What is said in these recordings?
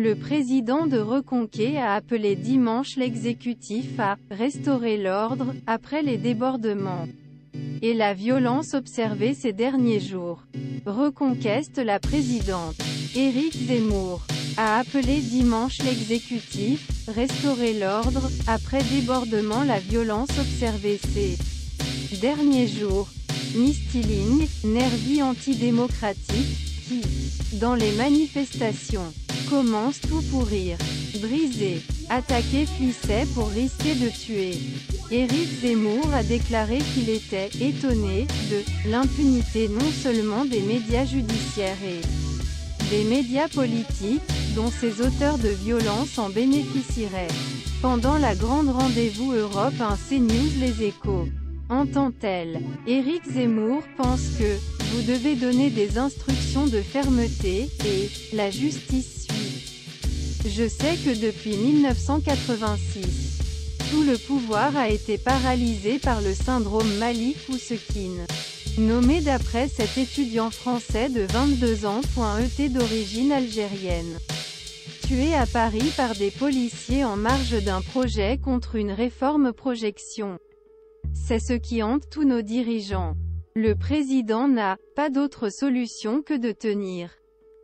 Le président de Reconquet a appelé dimanche l'exécutif à « restaurer l'ordre » après les débordements et la violence observée ces derniers jours. Reconqueste la présidente. Éric Zemmour a appelé dimanche l'exécutif, restaurer l'ordre, après débordement la violence observée ces derniers jours. Nistiling, nervi antidémocratique, qui, dans les manifestations, commence tout pourrir, briser, attaquer Flisset pour risquer de tuer. Éric Zemmour a déclaré qu'il était étonné de l'impunité non seulement des médias judiciaires et des médias politiques, dont ces auteurs de violence en bénéficieraient. Pendant la grande rendez-vous Europe 1 CNews Les Échos. Entend-elle Éric Zemmour pense que vous devez donner des instructions de fermeté, et la justice. Je sais que depuis 1986, tout le pouvoir a été paralysé par le syndrome Malik Ousekine. Nommé d'après cet étudiant français de 22 ans. ET d'origine algérienne. Tué à Paris par des policiers en marge d'un projet contre une réforme projection. C'est ce qui hante tous nos dirigeants. Le président n'a pas d'autre solution que de tenir.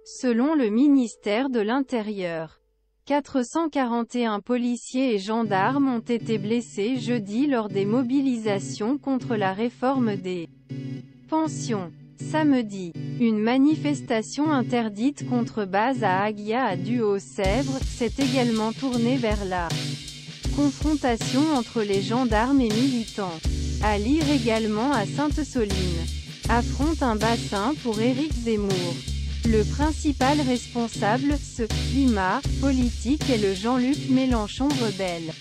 Selon le ministère de l'Intérieur. 441 policiers et gendarmes ont été blessés jeudi lors des mobilisations contre la réforme des pensions. Samedi, une manifestation interdite contre base à Agia à Du Haut-Sèvres, s'est également tournée vers la confrontation entre les gendarmes et militants. À lire également à Sainte-Soline. Affronte un bassin pour Éric Zemmour. Le principal responsable, ce climat politique est le Jean-Luc Mélenchon rebelle.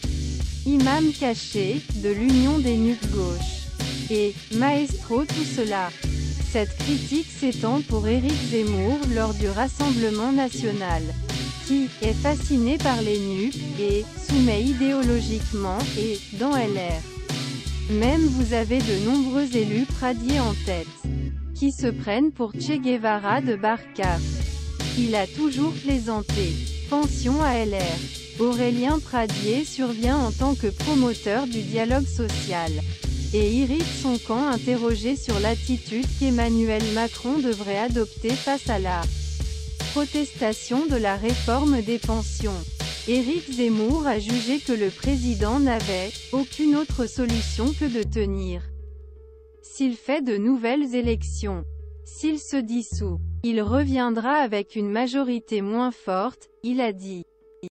Imam caché, de l'Union des nuques gauche. Et, maestro tout cela. Cette critique s'étend pour Éric Zemmour lors du Rassemblement National, qui est fasciné par les nus, et soumet idéologiquement, et, dans LR. Même vous avez de nombreux élus pradiers en tête qui se prennent pour Che Guevara de Barca. Il a toujours plaisanté. Pension à LR. Aurélien Pradier survient en tant que promoteur du dialogue social et irrite son camp interrogé sur l'attitude qu'Emmanuel Macron devrait adopter face à la protestation de la réforme des pensions. Éric Zemmour a jugé que le président n'avait aucune autre solution que de tenir s'il fait de nouvelles élections. S'il se dissout, il reviendra avec une majorité moins forte, il a dit.